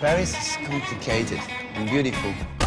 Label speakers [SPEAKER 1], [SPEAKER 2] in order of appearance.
[SPEAKER 1] Paris is complicated and beautiful.